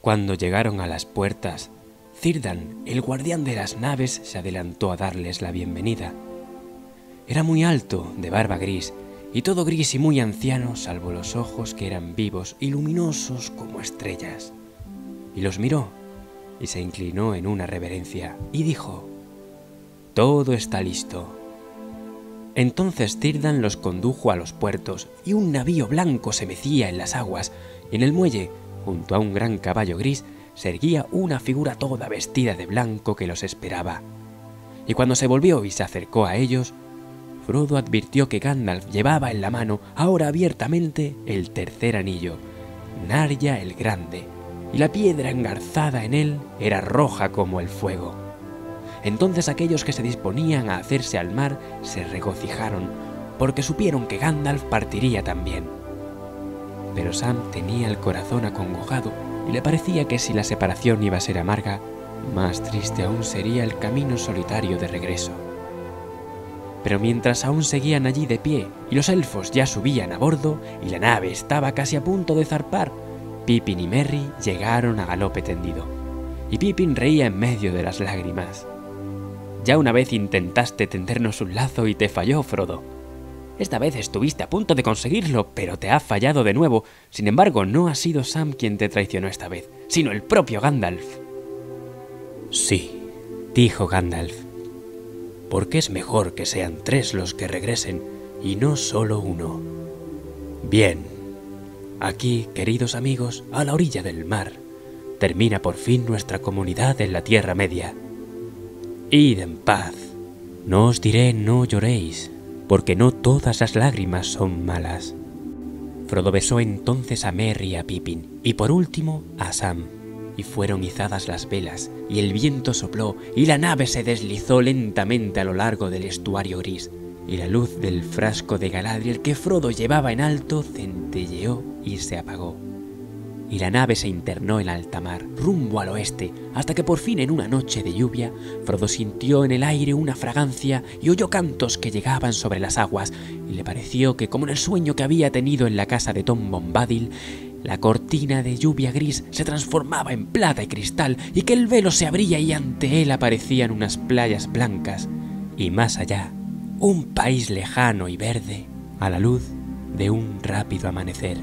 Cuando llegaron a las puertas, Círdan, el guardián de las naves, se adelantó a darles la bienvenida. Era muy alto, de barba gris, y todo gris y muy anciano, salvo los ojos que eran vivos y luminosos como estrellas. Y los miró, y se inclinó en una reverencia, y dijo, Todo está listo. Entonces Círdan los condujo a los puertos, y un navío blanco se mecía en las aguas, y en el muelle, junto a un gran caballo gris, se erguía una figura toda vestida de blanco que los esperaba. Y cuando se volvió y se acercó a ellos, Frodo advirtió que Gandalf llevaba en la mano, ahora abiertamente, el tercer anillo, Narya el Grande, y la piedra engarzada en él era roja como el fuego. Entonces aquellos que se disponían a hacerse al mar se regocijaron, porque supieron que Gandalf partiría también. Pero Sam tenía el corazón acongojado y le parecía que si la separación iba a ser amarga, más triste aún sería el camino solitario de regreso. Pero mientras aún seguían allí de pie y los elfos ya subían a bordo y la nave estaba casi a punto de zarpar, Pippin y Merry llegaron a galope tendido. Y Pippin reía en medio de las lágrimas. Ya una vez intentaste tendernos un lazo y te falló, Frodo. Esta vez estuviste a punto de conseguirlo, pero te ha fallado de nuevo. Sin embargo, no ha sido Sam quien te traicionó esta vez, sino el propio Gandalf. Sí, dijo Gandalf, porque es mejor que sean tres los que regresen y no solo uno. Bien, aquí, queridos amigos, a la orilla del mar, termina por fin nuestra comunidad en la Tierra Media. Id en paz. No os diré no lloréis, porque no todas las lágrimas son malas. Frodo besó entonces a Merry y a Pippin, y por último a Sam, y fueron izadas las velas, y el viento sopló, y la nave se deslizó lentamente a lo largo del estuario gris, y la luz del frasco de Galadriel que Frodo llevaba en alto centelleó y se apagó y la nave se internó en alta mar, rumbo al oeste, hasta que por fin en una noche de lluvia, Frodo sintió en el aire una fragancia y oyó cantos que llegaban sobre las aguas, y le pareció que, como en el sueño que había tenido en la casa de Tom Bombadil, la cortina de lluvia gris se transformaba en plata y cristal, y que el velo se abría y ante él aparecían unas playas blancas, y más allá, un país lejano y verde, a la luz de un rápido amanecer.